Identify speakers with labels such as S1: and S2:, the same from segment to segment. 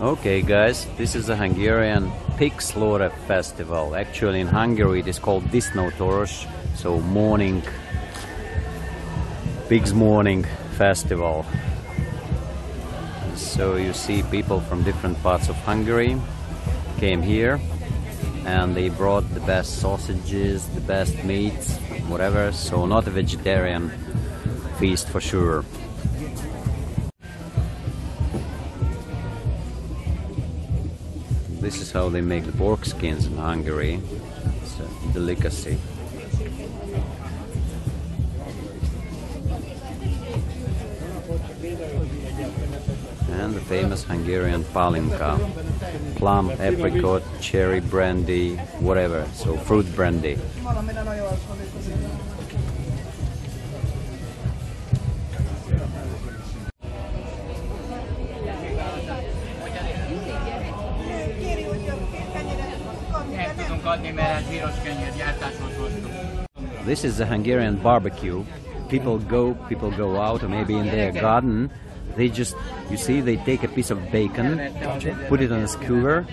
S1: Okay, guys, this is a Hungarian pig slaughter festival. Actually, in Hungary, it is called Disznótoros, so morning, pig's morning festival. So you see people from different parts of Hungary came here and they brought the best sausages, the best meats, whatever. So not a vegetarian feast for sure. This is how they make the pork skins in Hungary. It's a delicacy. And the famous Hungarian palinka. Plum, apricot, cherry brandy, whatever. So fruit brandy. This is the Hungarian barbecue. People go, people go out, or maybe in their garden. They just, you see, they take a piece of bacon, put it on a skewer,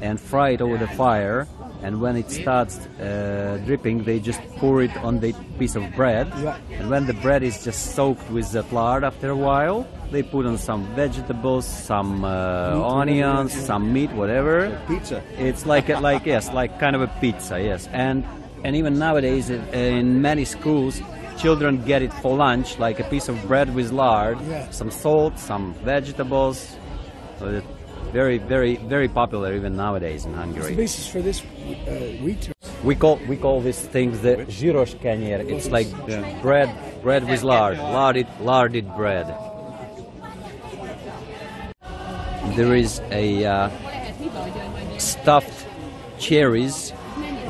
S1: and fry it over the fire. And when it starts uh, dripping, they just pour it on the piece of bread. And when the bread is just soaked with the lard after a while, they put on some vegetables, some uh, onions, some meat, whatever.
S2: Pizza.
S1: It's like a, like yes, like kind of a pizza, yes. And and even nowadays, in many schools, children get it for lunch, like a piece of bread with lard,
S2: Yeah.
S1: some salt, some vegetables. So it's very, very, very popular even nowadays in Hungary.
S2: The
S1: Hungary.
S2: basis for this uh, wheat.
S1: We call we call these things the zsíros. It's like bread bread with lard, larded larded bread. There is a uh, stuffed cherries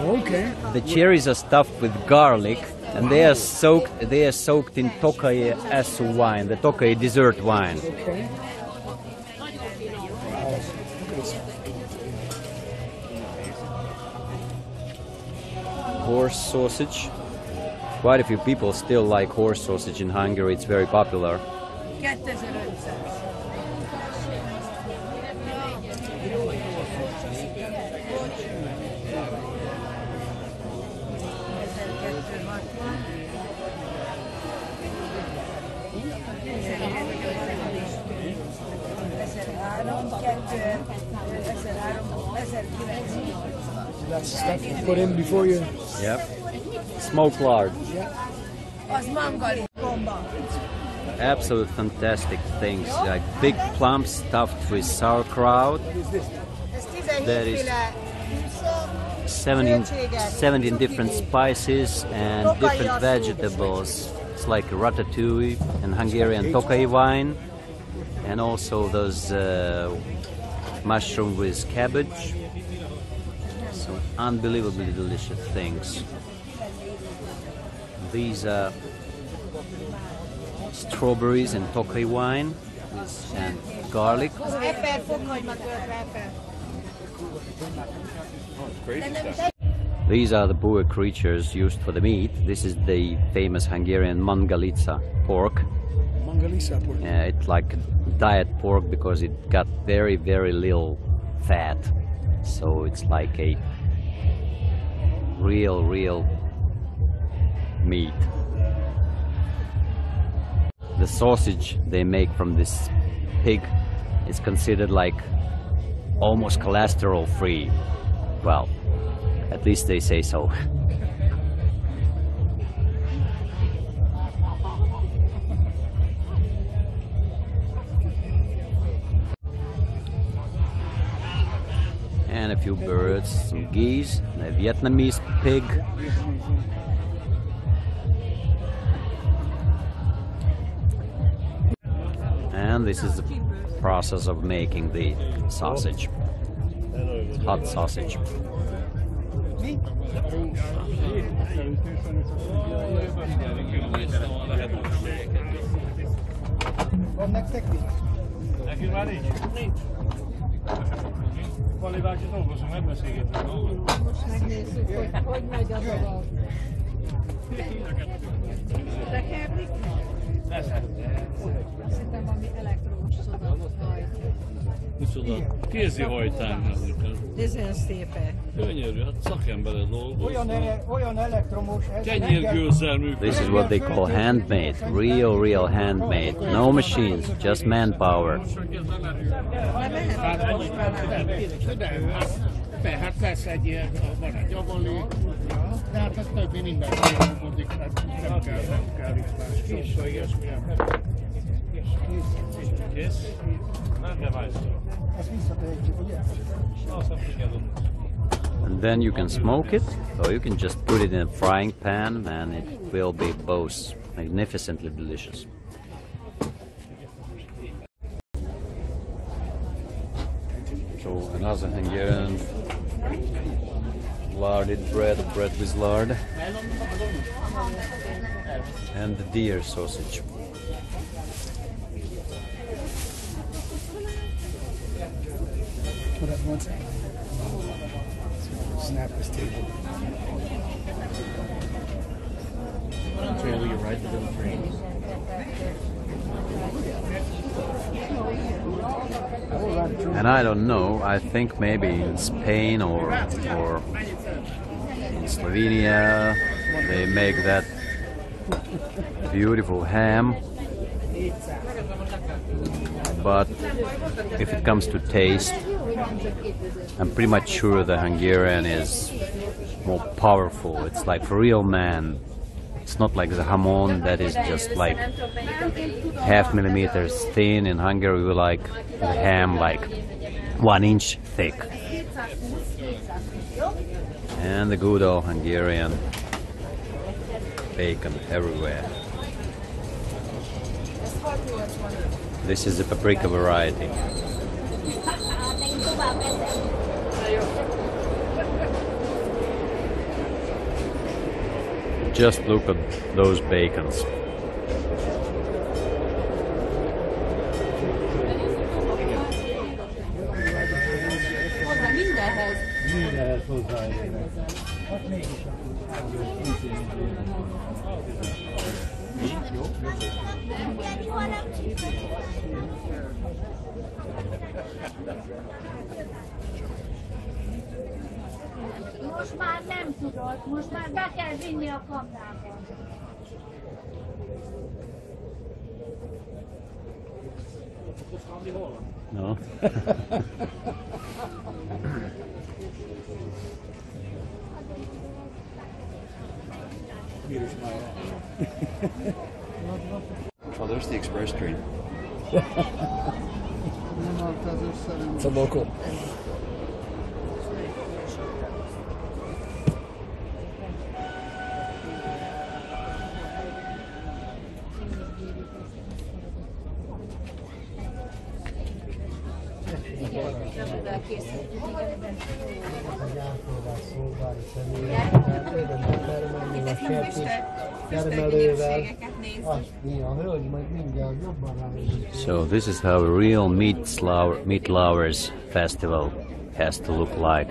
S2: Okay.
S1: The cherries are stuffed with garlic, and they are soaked. They are soaked in Tokai Esu wine, the Tokai dessert wine.
S2: Okay.
S1: Horse sausage. Quite a few people still like horse sausage in Hungary. It's very popular.
S3: 2500.
S2: That's the stuff you put in before you.
S1: Yep. Smoked lard.
S3: Gomba.
S1: Absolute fantastic things like big plums stuffed with sauerkraut. There is
S3: 17
S1: 17, different spices and different vegetables. It's like ratatouille and Hungarian tokai wine, and also those uh, mushroom with cabbage. Some unbelievably delicious things. These are strawberries and tokay wine with, and garlic.
S3: Az eper fokhagyma töltve eper.
S1: These are the poor creatures used for the meat. This is the famous Hungarian mangalitsa pork.
S2: Mangalitsa pork.
S1: Uh, it's like diet pork because it got very, very little fat. So it's like a real, real meat. The sausage they make from this pig is considered like almost cholesterol free. Well, at least they say so. and a few birds, some geese, a Vietnamese pig. And this is the process of making the sausage. Hot sausage.
S2: Van nektek
S4: Pali bácsi dolgozunk, nem beszélgetünk dolgozunk.
S5: Most megnézzük, hogy hogy megy a dolog.
S4: Tekerlik?
S5: Lesz. Azt hittem valami elektró.
S4: Micsoda kézi hajtánynak.
S5: Ezen szépen.
S4: Gyönyörű, hát szakembered dolgoz.
S2: Olyan, elektromos, ez
S4: Kenyérgőzzel.
S1: This is what they call handmade, real, real handmade. No machines, just manpower.
S5: De mehet most már
S6: De, hát lesz egy ilyen, van egy avali, de hát ez többi minden
S1: And then you can smoke it, or you can just put it in a frying pan and it will be both magnificently delicious. So another Hungarian larded bread, bread with lard, and the deer sausage.
S2: Hold on one second. Snap this table.
S6: Trailer, you're right, the little train.
S1: And I don't know. I think maybe in Spain or or in Slovenia they make that beautiful ham. But if it comes to taste, I'm pretty much sure the Hungarian is more powerful. It's like for real man. It's not like the jamón that is just like half millimeters thin. In Hungary, we like the ham like one inch thick. And the good old Hungarian bacon everywhere. This is the paprika variety. Just look at those bacons.
S5: mindenhez.
S7: Most már nem tudod, most már be kell vinni a kamrába.
S1: No?
S2: It's a local.
S1: So this is how a real meat slower, meat lovers festival has to look like.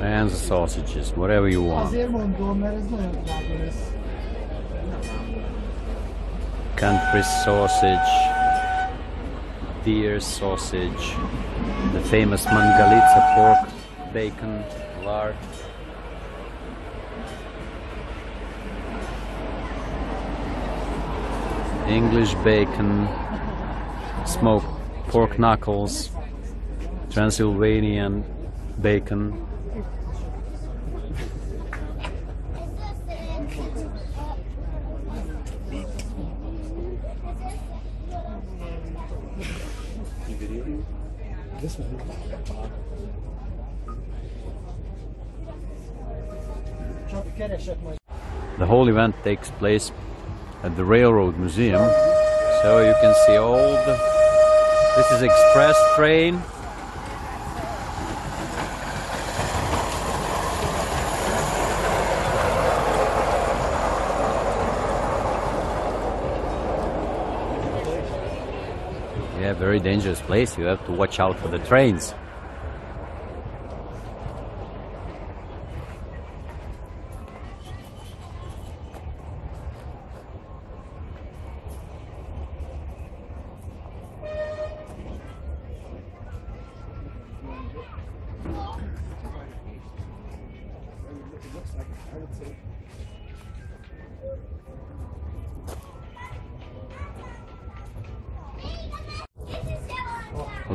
S1: And the sausages, whatever you want. Country sausage, deer sausage, the famous mangalitsa pork, bacon, lard. English bacon, smoked pork knuckles, Transylvanian bacon. The whole event takes place at the Railroad Museum, so you can see all the. This is express train. Yeah, very dangerous place. You have to watch out for the trains.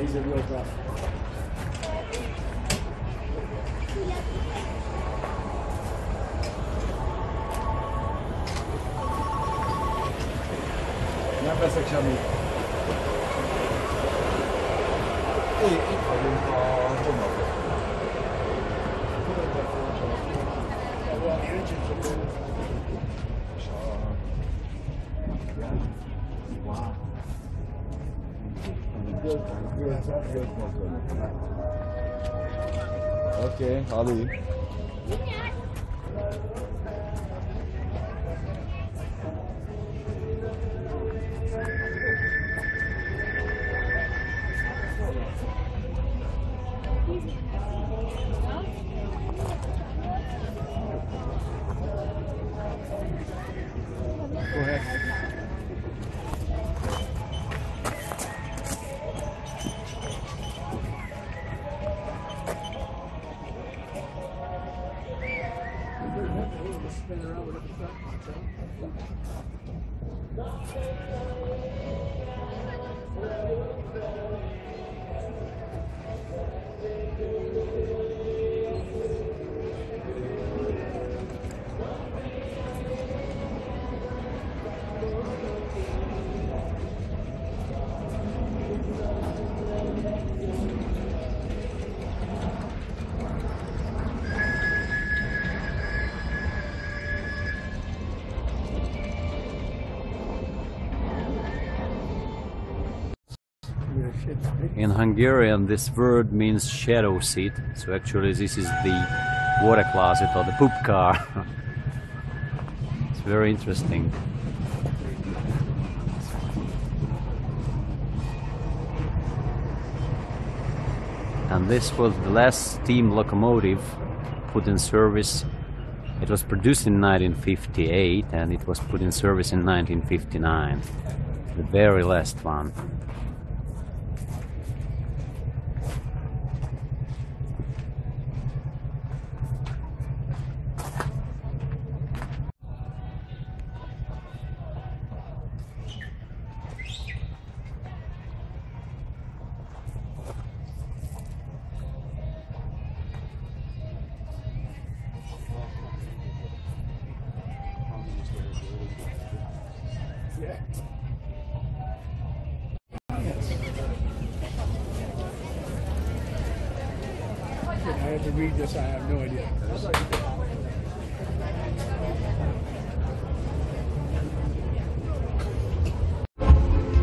S6: he's a real tough. Nem veszek semmit. Okay, Ali. 何?
S1: In Hungarian, this word means shadow seat. So actually, this is the water closet or the poop car. it's very interesting. And this was the last steam locomotive put in service. It was produced in 1958 and it was put in service in 1959. The very last one. To read this, I have no idea.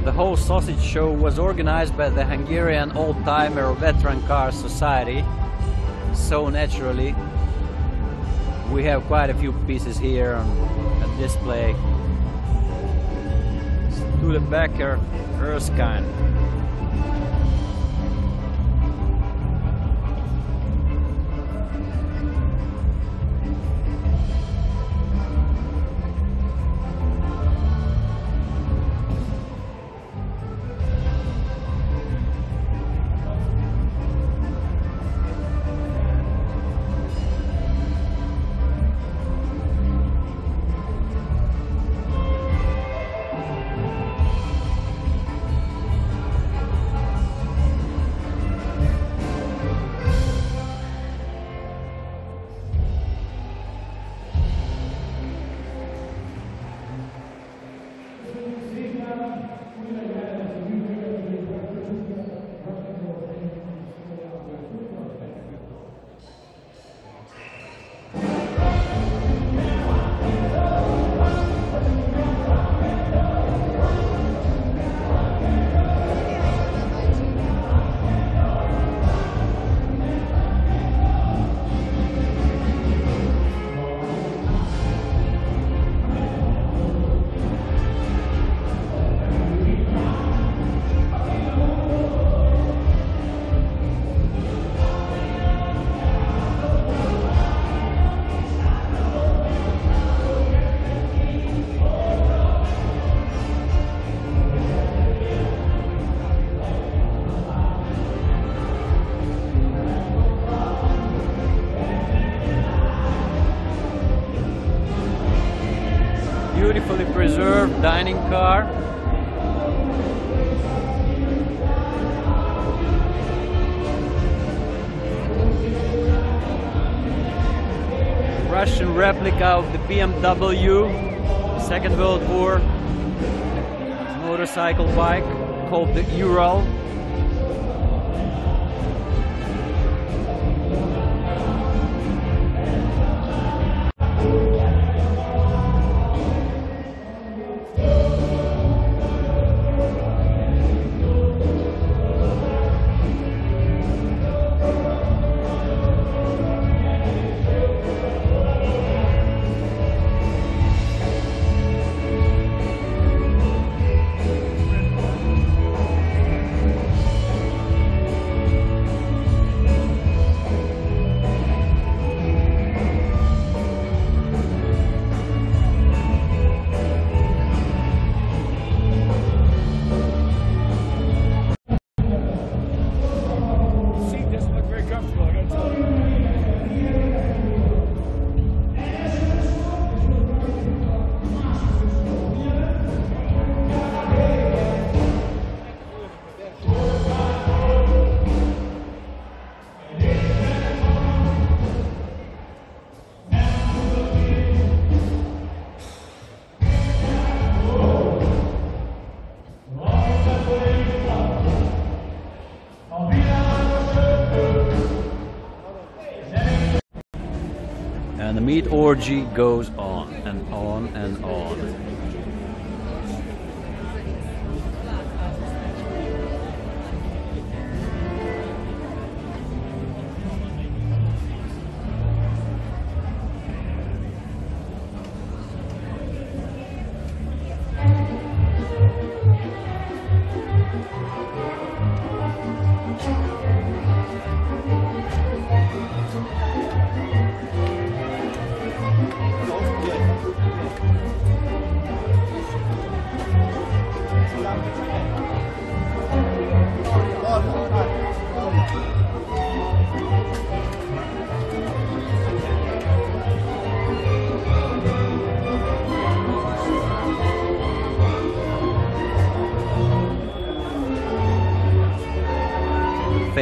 S1: The whole sausage show was organized by the Hungarian Old Timer Veteran Car Society. So naturally, we have quite a few pieces here on a display. Studebaker Erskine. BMW, Second World War motorcycle bike called the Ural. Meat orgy goes on and on and on.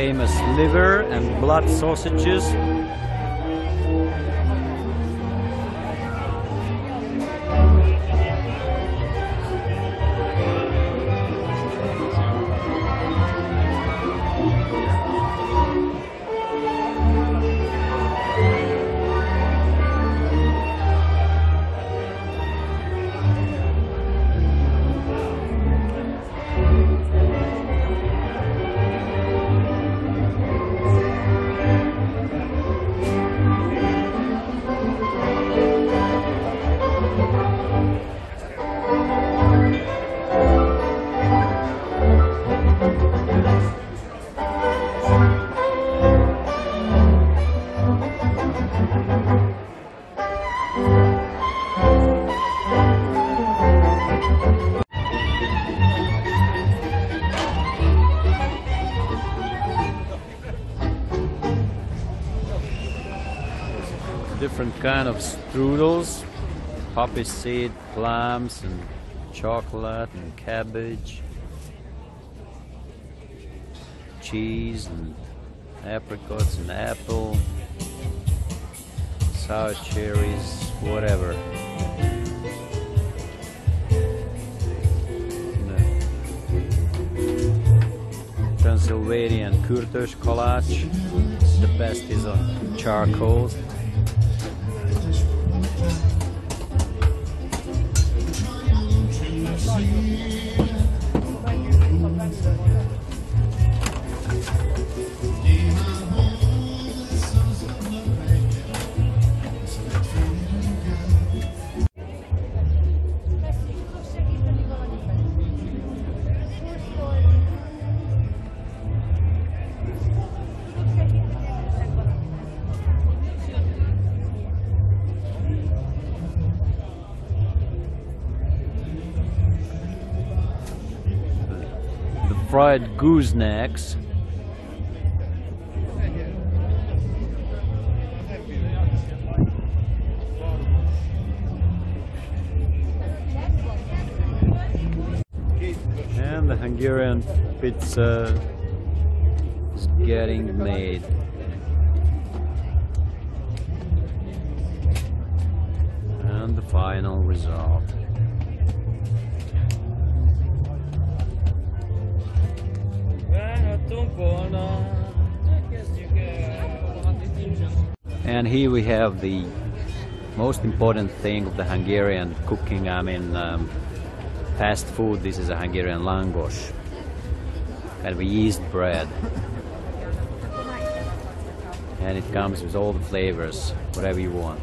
S1: Famous liver and blood sausages. Kind of strudels, poppy seed, plums, and chocolate and cabbage, cheese and apricots and apple, sour cherries, whatever. Transylvanian Kürtőskalács. The best is on charcoal. The fried goose necks. And the Hungarian pizza is getting made. And the final result. And here we have the most important thing of the Hungarian cooking. I mean, um, fast food. This is a Hungarian langos, kind of a yeast bread, and it comes with all the flavors, whatever you want.